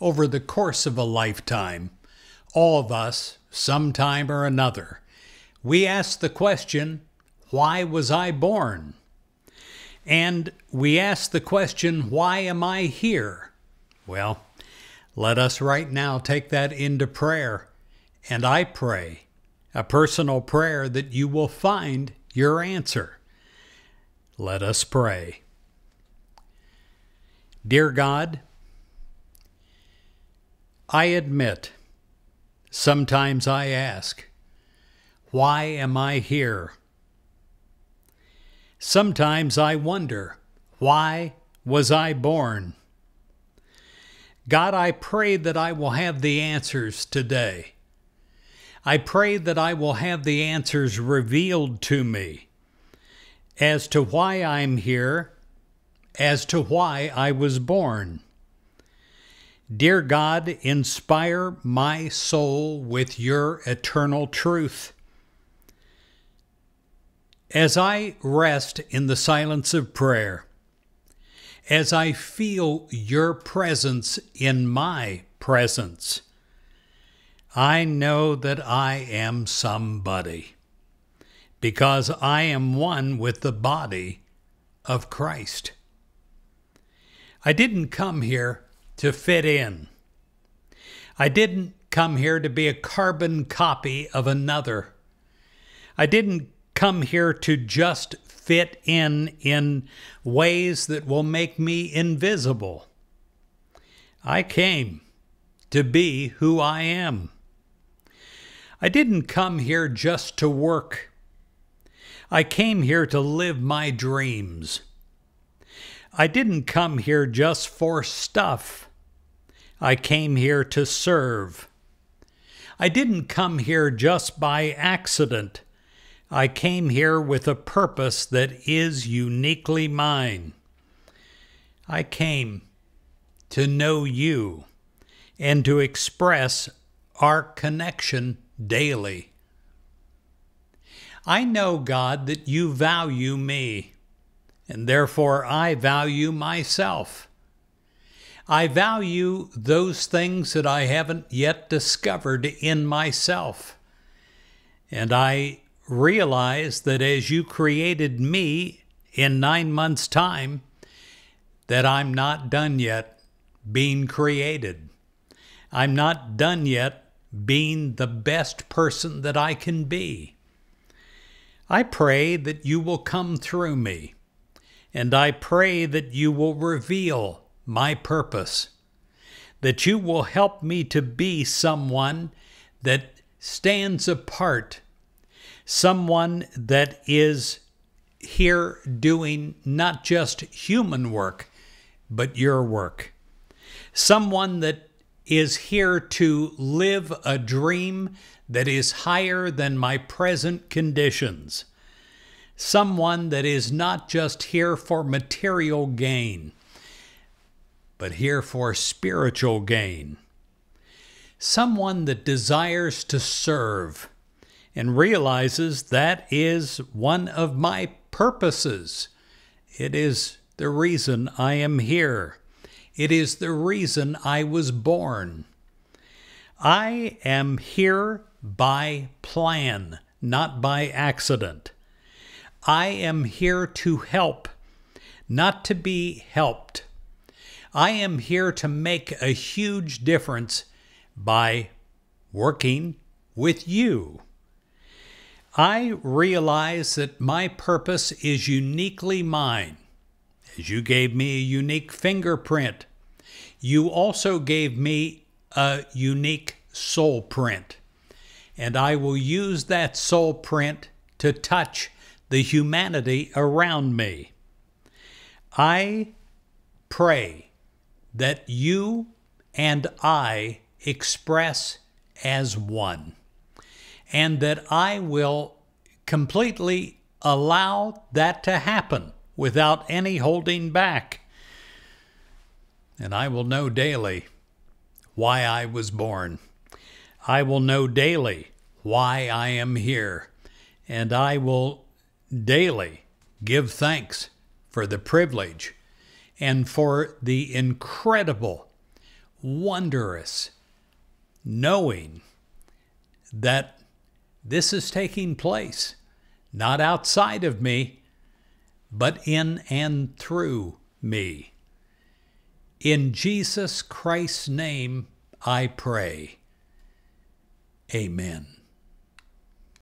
over the course of a lifetime. All of us, sometime or another, we ask the question, Why was I born? And we ask the question, Why am I here? Well, let us right now take that into prayer. And I pray a personal prayer that you will find your answer. Let us pray. Dear God, I admit sometimes I ask, why am I here? Sometimes I wonder, why was I born? God, I pray that I will have the answers today. I pray that I will have the answers revealed to me as to why I'm here, as to why I was born. Dear God, inspire my soul with your eternal truth. As I rest in the silence of prayer, as I feel your presence in my presence, I know that I am somebody because I am one with the body of Christ. I didn't come here to fit in. I didn't come here to be a carbon copy of another. I didn't come here to just fit in in ways that will make me invisible. I came to be who I am. I didn't come here just to work. I came here to live my dreams. I didn't come here just for stuff. I came here to serve. I didn't come here just by accident. I came here with a purpose that is uniquely mine. I came to know you and to express our connection daily. I know, God, that you value me, and therefore I value myself. I value those things that I haven't yet discovered in myself. And I realize that as you created me in nine months' time, that I'm not done yet being created. I'm not done yet being the best person that I can be. I pray that you will come through me, and I pray that you will reveal my purpose, that you will help me to be someone that stands apart someone that is here doing not just human work, but your work. Someone that is here to live a dream that is higher than my present conditions. Someone that is not just here for material gain, but here for spiritual gain. Someone that desires to serve and realizes that is one of my purposes. It is the reason I am here. It is the reason I was born. I am here by plan, not by accident. I am here to help, not to be helped. I am here to make a huge difference by working with you. I realize that my purpose is uniquely mine. As you gave me a unique fingerprint, you also gave me a unique soul print. And I will use that soul print to touch the humanity around me. I pray that you and I express as one and that I will completely allow that to happen without any holding back. And I will know daily why I was born. I will know daily why I am here. And I will daily give thanks for the privilege and for the incredible, wondrous knowing that this is taking place not outside of me, but in and through me. In Jesus Christ's name I pray. Amen.